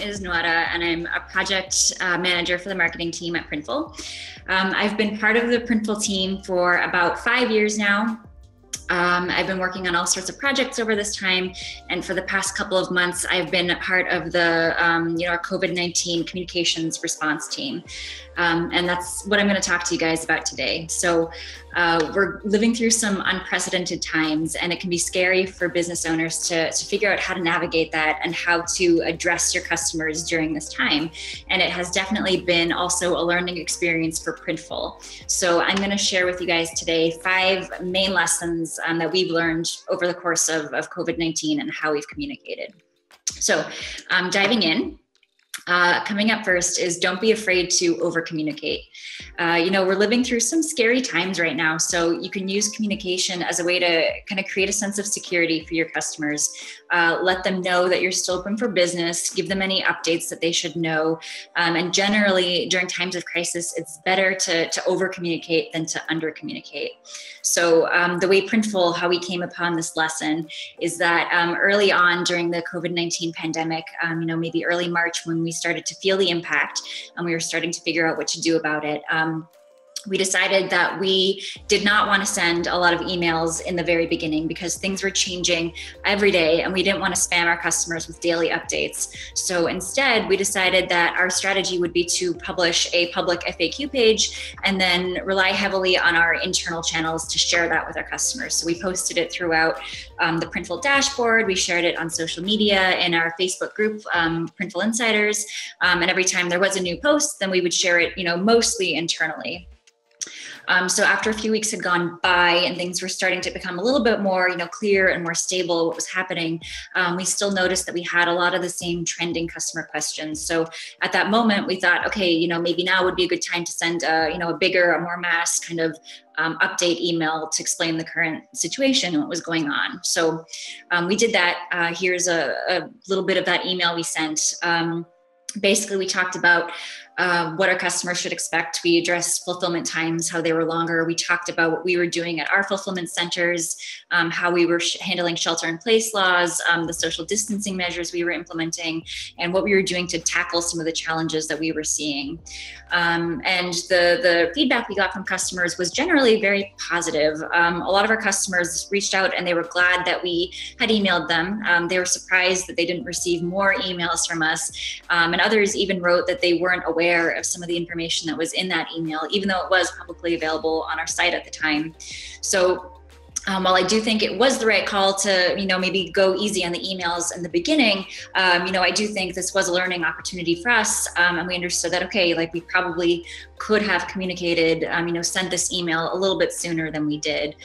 is Nora, and I'm a project uh, manager for the marketing team at Printful. Um, I've been part of the Printful team for about five years now. Um, I've been working on all sorts of projects over this time, and for the past couple of months, I've been a part of the um, you know our COVID nineteen communications response team, um, and that's what I'm going to talk to you guys about today. So, uh, we're living through some unprecedented times, and it can be scary for business owners to, to figure out how to navigate that and how to address your customers during this time. And it has definitely been also a learning experience for Printful. So I'm going to share with you guys today five main lessons um, that we've learned over the course of, of COVID 19 and how we've communicated. So, um, diving in, uh, coming up first is don't be afraid to over communicate. Uh, you know, we're living through some scary times right now. So you can use communication as a way to kind of create a sense of security for your customers. Uh, let them know that you're still open for business, give them any updates that they should know. Um, and generally, during times of crisis, it's better to, to over communicate than to under communicate. So, um, the way Printful, how we came upon this lesson is that um, early on during the COVID 19 pandemic, um, you know, maybe early March when we started to feel the impact and we were starting to figure out what to do about it. Um, we decided that we did not want to send a lot of emails in the very beginning because things were changing every day and we didn't want to spam our customers with daily updates. So instead, we decided that our strategy would be to publish a public FAQ page and then rely heavily on our internal channels to share that with our customers. So we posted it throughout um, the Printful dashboard, we shared it on social media in our Facebook group, um, Printful Insiders, um, and every time there was a new post, then we would share it, you know, mostly internally. Um, so after a few weeks had gone by and things were starting to become a little bit more, you know, clear and more stable what was happening, um, we still noticed that we had a lot of the same trending customer questions. So at that moment, we thought, okay, you know, maybe now would be a good time to send, a, you know, a bigger, a more mass kind of um, update email to explain the current situation and what was going on. So um, we did that. Uh, here's a, a, little bit of that email we sent. Um, basically, we talked about um, what our customers should expect. We addressed fulfillment times, how they were longer. We talked about what we were doing at our fulfillment centers, um, how we were sh- handling shelter in place laws, um, the social distancing measures we were implementing, and what we were doing to tackle some of the challenges that we were seeing. Um, and the, the feedback we got from customers was generally very positive. Um, a lot of our customers reached out and they were glad that we had emailed them. Um, they were surprised that they didn't receive more emails from us. and others even wrote that they weren't aware aware of some of the information that was in that email, even though it was publicly available on our site at the time. So um, while I do think it was the right call to, you know, maybe go easy on the emails in the beginning, um, you know, I do think this was a learning opportunity for us, um, and we understood that okay, like we probably could have communicated, um, you know, sent this email a little bit sooner than we did.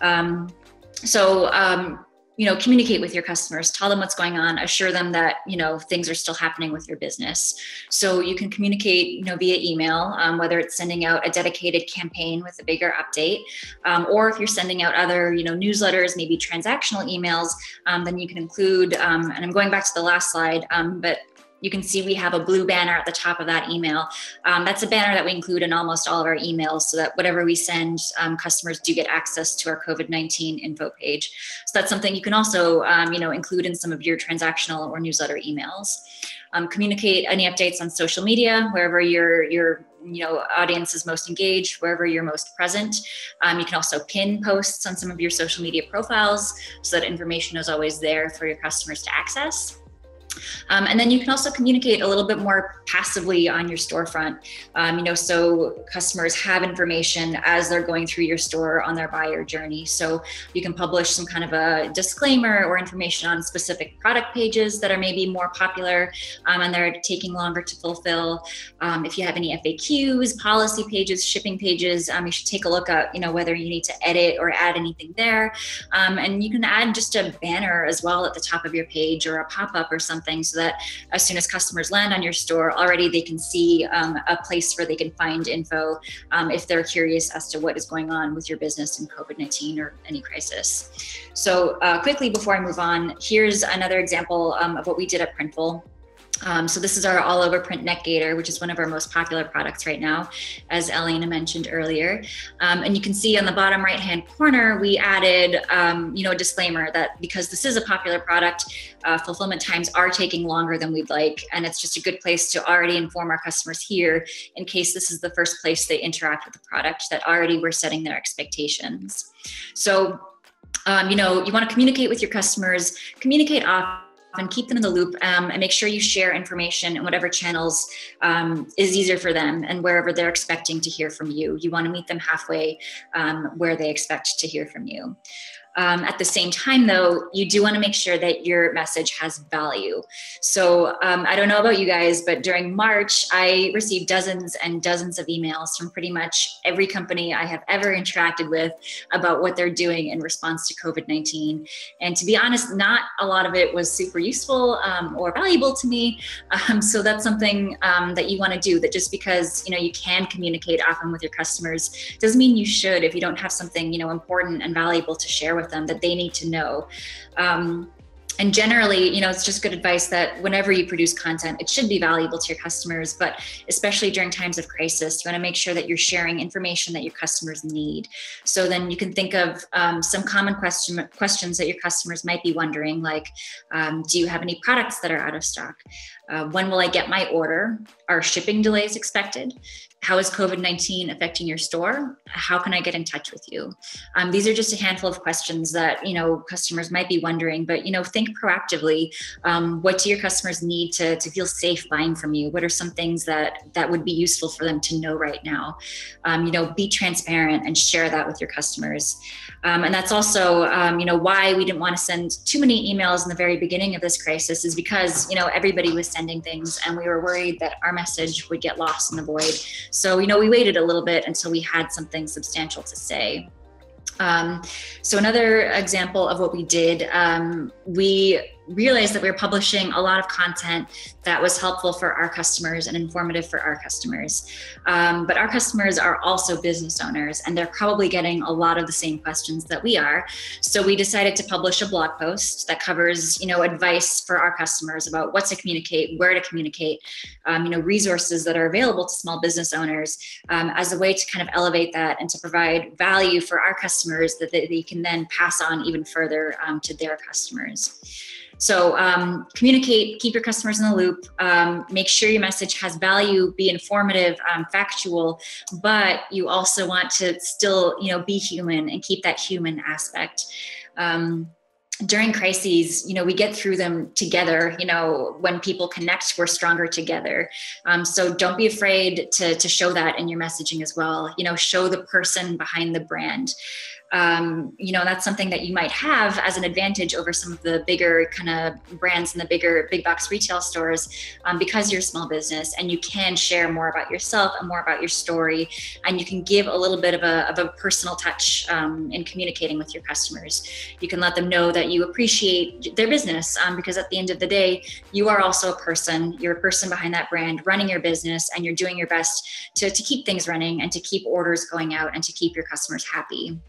Um, so um, you know communicate with your customers tell them what's going on assure them that you know things are still happening with your business. So you can communicate you know via email um, whether it's sending out a dedicated campaign with a bigger update um, or if you're sending out other you know newsletters maybe transactional emails um, then you can include um, and i'm going back to the last slide um, but you can see we have a blue banner at the top of that email. Um, that's a banner that we include in almost all of our emails so that whatever we send, um, customers do get access to our COVID-19 info page. So that's something you can also, um, you know, include in some of your transactional or newsletter emails. Um, communicate any updates on social media, wherever your, your you know, audience is most engaged, wherever you're most present. Um, you can also pin posts on some of your social media profiles so that information is always there for your customers to access. Um, and then you can also communicate a little bit more passively on your storefront. Um, you know, so customers have information as they're going through your store on their buyer journey. So you can publish some kind of a disclaimer or information on specific product pages that are maybe more popular um, and they're taking longer to fulfill. Um, if you have any FAQs, policy pages, shipping pages, um, you should take a look at, you know, whether you need to edit or add anything there. Um, and you can add just a banner as well at the top of your page or a pop-up or something something so that as soon as customers land on your store, already they can see um, a place where they can find info um, if they're curious as to what is going on with your business in COVID 19 or any crisis. So, uh, quickly before I move on, here's another example um, of what we did at Printful. Um, so this is our all over print neck gaiter, which is one of our most popular products right now, as Elena mentioned earlier. Um, and you can see on the bottom right hand corner, we added, um, you know, a disclaimer that because this is a popular product, uh, fulfillment times are taking longer than we'd like. And it's just a good place to already inform our customers here in case this is the first place they interact with the product that already we're setting their expectations. So um, you know, you want to communicate with your customers, communicate off and keep them in the loop um, and make sure you share information in whatever channels um, is easier for them and wherever they're expecting to hear from you. You want to meet them halfway um, where they expect to hear from you. Um, at the same time, though, you do want to make sure that your message has value. So um, I don't know about you guys, but during March, I received dozens and dozens of emails from pretty much every company I have ever interacted with about what they're doing in response to COVID 19. And to be honest, not a lot of it was super useful um, or valuable to me. Um, so that's something um, that you want to do. That just because you know you can communicate often with your customers doesn't mean you should if you don't have something you know important and valuable to share with them that they need to know. Um, and generally, you know, it's just good advice that whenever you produce content, it should be valuable to your customers, but especially during times of crisis, you want to make sure that you're sharing information that your customers need. So then you can think of um, some common question, questions that your customers might be wondering, like, um, do you have any products that are out of stock? Uh, when will I get my order? Are shipping delays expected? How is COVID 19 affecting your store? How can I get in touch with you? Um, these are just a handful of questions that you know customers might be wondering, but you know think proactively. Um, what do your customers need to, to feel safe buying from you? What are some things that that would be useful for them to know right now? Um, you know, be transparent and share that with your customers. Um, and that's also um, you know why we didn't want to send too many emails in the very beginning of this crisis is because you know everybody was sending things and we were worried that our message would get lost in the void. So, you know, we waited a little bit until we had something substantial to say. Um, so another example of what we did, um, we realized that we were publishing a lot of content that was helpful for our customers and informative for our customers. Um, but our customers are also business owners and they're probably getting a lot of the same questions that we are. So we decided to publish a blog post that covers, you know, advice for our customers about what to communicate, where to communicate, um, you know, resources that are available to small business owners um, as a way to kind of elevate that and to provide value for our customers that they, they can then pass on even further um, to their customers. So um, communicate, keep your customers in the loop, um, make sure your message has value, be informative, um, factual, but you also want to still, you know, be human and keep that human aspect. Um, during crises, you know, we get through them together. You know, when people connect, we're stronger together. Um, so don't be afraid to to show that in your messaging as well. You know, show the person behind the brand um, you know that's something that you might have as an advantage over some of the bigger kind of brands in the bigger big box retail stores um, because you're a small business and you can share more about yourself and more about your story. And you can give a little bit of a, of a personal touch um, in communicating with your customers. You can let them know that you appreciate their business um, because at the end of the day you are also a person. You're a person behind that brand running your business and you're doing your best to, to keep things running and to keep orders going out and to keep your customers happy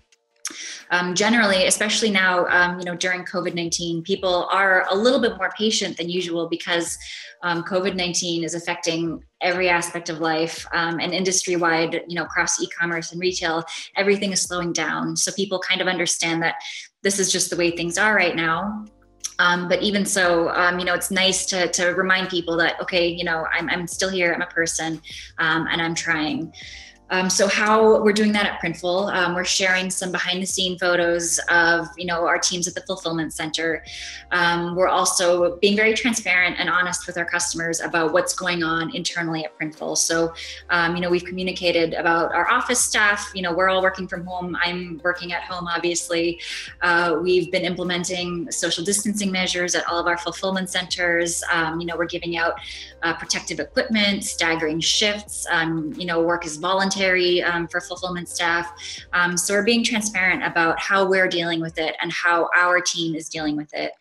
um, generally, especially now, um, you know, during COVID-19, people are a little bit more patient than usual because um, COVID-19 is affecting every aspect of life um, and industry-wide, you know, across e-commerce and retail, everything is slowing down. So people kind of understand that this is just the way things are right now. Um, but even so, um, you know, it's nice to, to remind people that, okay, you know, I'm, I'm still here, I'm a person, um, and I'm trying. Um, so how we're doing that at Printful, um, we're sharing some behind the scene photos of you know our teams at the fulfillment center. Um, we're also being very transparent and honest with our customers about what's going on internally at Printful. So um, you know we've communicated about our office staff. You know we're all working from home. I'm working at home, obviously. Uh, we've been implementing social distancing measures at all of our fulfillment centers. Um, you know we're giving out uh, protective equipment, staggering shifts. Um, you know work is voluntary voluntary um, for fulfillment staff. Um, so we're being transparent about how we're dealing with it and how our team is dealing with it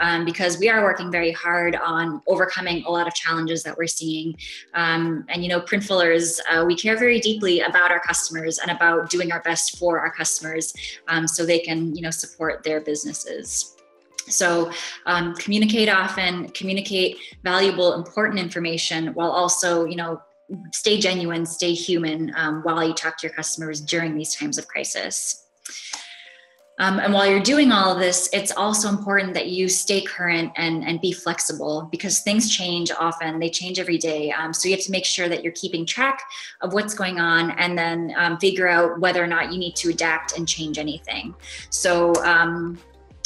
um, because we are working very hard on overcoming a lot of challenges that we're seeing. Um, and, you know, Printfullers, uh, we care very deeply about our customers and about doing our best for our customers um, so they can, you know, support their businesses. So um, communicate often, communicate valuable, important information while also, you know, stay genuine, stay human um, while you talk to your customers during these times of crisis. Um, and while you're doing all of this, it's also important that you stay current and, and be flexible because things change often. They change every day. Um, so you have to make sure that you're keeping track of what's going on and then um, figure out whether or not you need to adapt and change anything. So, um,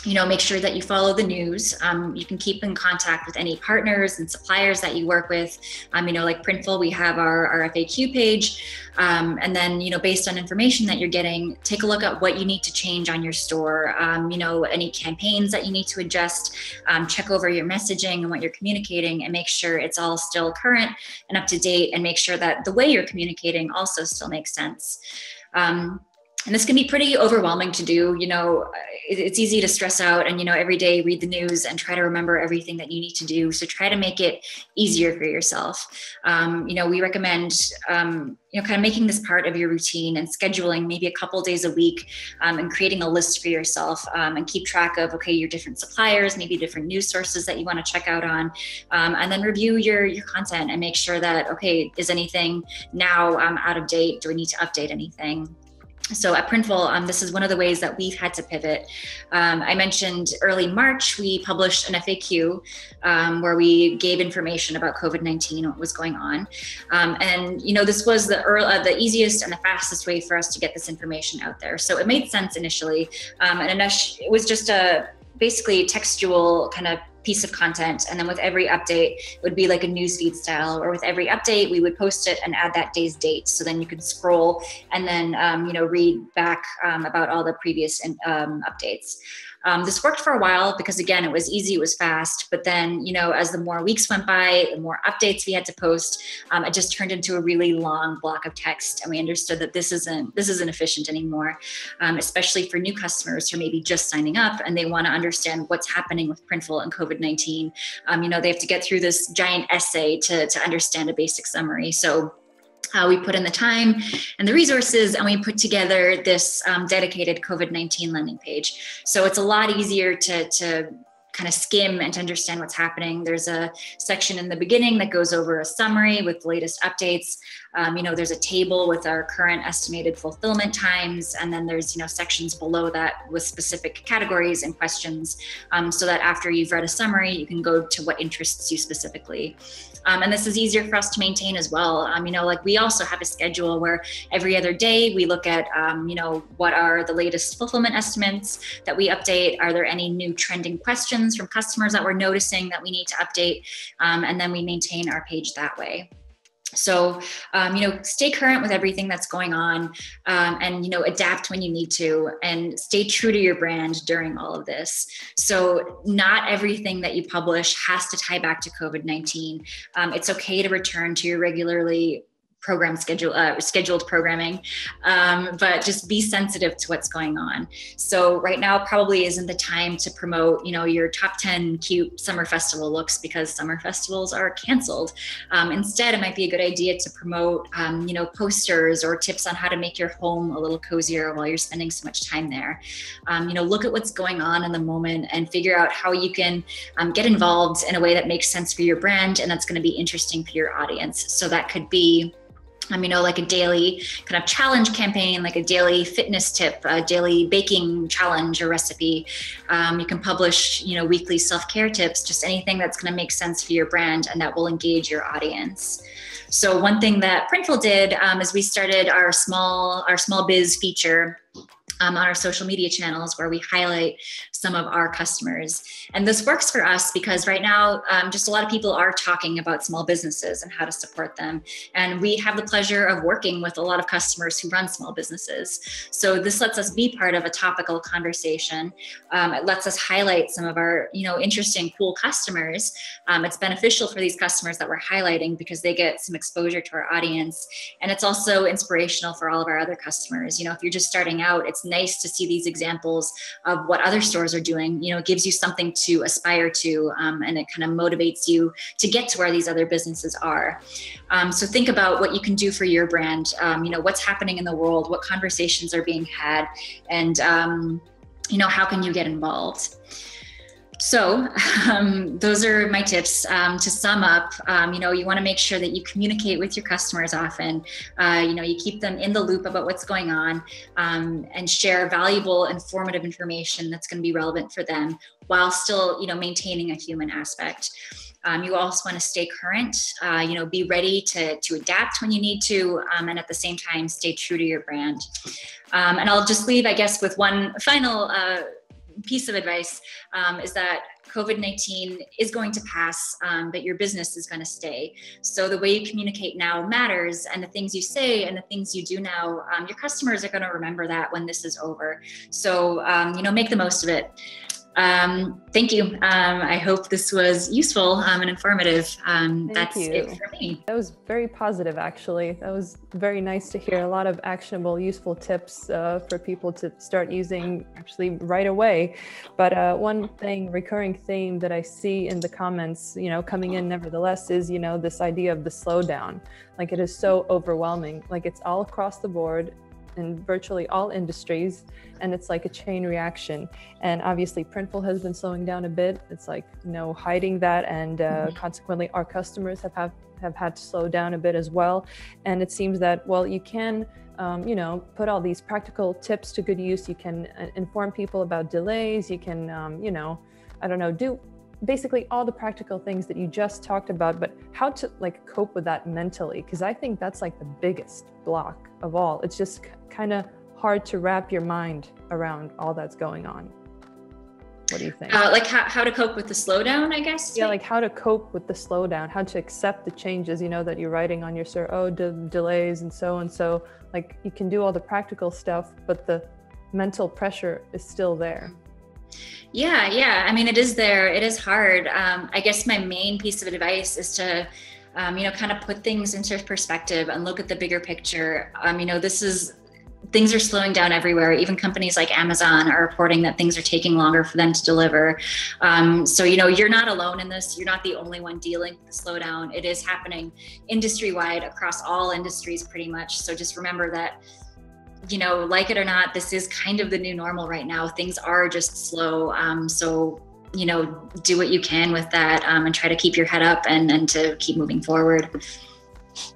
you know make sure that you follow the news. Um, you can keep in contact with any partners and suppliers that you work with. Um, you know like printful we have our, our faq page. Um, and then you know based on information that you're getting take a look at what you need to change on your store. Um, you know any campaigns that you need to adjust. Um, check over your messaging and what you're communicating and make sure it's all still current and up to date and make sure that the way you're communicating also still makes sense. Um, and this can be pretty overwhelming to do you know it's easy to stress out and you know every day read the news and try to remember everything that you need to do. So try to make it easier for yourself. Um, you know we recommend um, you know kind of making this part of your routine and scheduling maybe a couple days a week um, and creating a list for yourself um, and keep track of okay your different suppliers maybe different news sources that you want to check out on um, and then review your your content and make sure that okay is anything now um, out of date? Do we need to update anything so at Printful, um, this is one of the ways that we've had to pivot. Um, I mentioned early March, we published an FAQ um, where we gave information about COVID-19, what was going on. Um, and, you know, this was the, early, uh, the easiest and the fastest way for us to get this information out there. So it made sense initially. Um, and it was just a basically textual kind of piece of content. And then with every update, it would be like a newsfeed style, or with every update, we would post it and add that day's date. So then you could scroll and then, um, you know, read back um, about all the previous um, updates. Um, this worked for a while because again, it was easy, it was fast. But then, you know, as the more weeks went by, the more updates we had to post, um, it just turned into a really long block of text, and we understood that this isn't this isn't efficient anymore, um, especially for new customers who may be just signing up and they want to understand what's happening with Printful and COVID nineteen. Um, you know, they have to get through this giant essay to to understand a basic summary. So uh, we put in the time and the resources, and we put together this um, dedicated COVID 19 landing page. So it's a lot easier to, to kind of skim and to understand what's happening. There's a section in the beginning that goes over a summary with the latest updates. Um, you know, there's a table with our current estimated fulfillment times, and then there's you know sections below that with specific categories and questions, um, so that after you've read a summary, you can go to what interests you specifically. Um, and this is easier for us to maintain as well. Um, you know, like we also have a schedule where every other day we look at, um, you know, what are the latest fulfillment estimates that we update? Are there any new trending questions from customers that we're noticing that we need to update? Um, and then we maintain our page that way so um, you know stay current with everything that's going on um, and you know adapt when you need to and stay true to your brand during all of this. So not everything that you publish has to tie back to covid-19 um, it's okay to return to your regularly program schedule uh, scheduled programming um, but just be sensitive to what's going on. So right now probably isn't the time to promote you know your top 10 cute summer festival looks because summer festivals are canceled. Um, instead it might be a good idea to promote um, you know posters or tips on how to make your home a little cozier while you're spending so much time there. Um, you know look at what's going on in the moment and figure out how you can um, get involved in a way that makes sense for your brand and that's going to be interesting for your audience. So that could be you know, like a daily kind of challenge campaign, like a daily fitness tip, a daily baking challenge or recipe. Um, you can publish, you know, weekly self care tips, just anything that's going to make sense for your brand and that will engage your audience. So one thing that Printful did um, is we started our small our small biz feature um, on our social media channels where we highlight some of our customers. And this works for us because right now, um, just a lot of people are talking about small businesses and how to support them. And we have the pleasure of working with a lot of customers who run small businesses. So this lets us be part of a topical conversation. Um, it lets us highlight some of our, you know, interesting, cool customers. Um, it's beneficial for these customers that we're highlighting because they get some exposure to our audience. And it's also inspirational for all of our other customers. You know, if you're just starting out, it's nice to see these examples of what other stores are doing. You know, it gives you something to aspire to, um, and it kind of motivates you to get to where these other businesses are. Um, so think about what you can do for your brand. Um, you know, what's happening in the world, what conversations are being had, and um, you know, how can you get involved? So um, those are my tips um, to sum up um, you know you want to make sure that you communicate with your customers often. Uh, you know you keep them in the loop about what's going on um, and share valuable informative information that's going to be relevant for them while still you know maintaining a human aspect. Um, you also want to stay current uh, you know be ready to to adapt when you need to um, and at the same time stay true to your brand. And i'll just leave i guess with one final uh, piece of advice um, is that COVID 19 is going to pass, um, but your business is going to stay. So the way you communicate now matters, and the things you say and the things you do now, um, your customers are going to remember that when this is over. So, um, you know, make the most of it. Um, thank you. Um, I hope this was useful um, and informative. Um, that's you. it for me. That was very positive, actually. That was very nice to hear. A lot of actionable, useful tips uh, for people to start using actually right away. But uh, one thing, recurring theme that I see in the comments, you know, coming in nevertheless, is you know this idea of the slowdown. Like it is so overwhelming. Like it's all across the board in virtually all industries and it's like a chain reaction. And obviously printful has been slowing down a bit. It's like no hiding that and uh, mm-hmm. consequently our customers have, have have had to slow down a bit as well. And it seems that well you can um, you know put all these practical tips to good use. You can uh, inform people about delays. You can um, you know i don't know do basically all the practical things that you just talked about but how to like cope with that mentally because i think that's like the biggest block of all. It's just kind of hard to wrap your mind around all that's going on. What do you think? Uh, like how, how to cope with the slowdown i guess? Yeah like how to cope with the slowdown how to accept the changes you know that you're writing on your sir oh de- delays and so and so. Like you can do all the practical stuff but the mental pressure is still there yeah, yeah. I mean, it is there. It is hard. Um, I guess my main piece of advice is to, um, you know, kind of put things into perspective and look at the bigger picture. Um, you know, this is things are slowing down everywhere. Even companies like Amazon are reporting that things are taking longer for them to deliver. Um, so, you know, you're not alone in this. You're not the only one dealing with the slowdown. It is happening industry wide across all industries, pretty much. So just remember that you know, like it or not, this is kind of the new normal right now. Things are just slow. Um, so, you know, do what you can with that um, and try to keep your head up and, and to keep moving forward.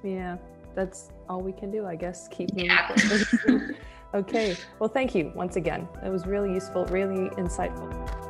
Yeah, that's all we can do, I guess. Keep moving yeah. forward. okay. Well, thank you once again. It was really useful, really insightful.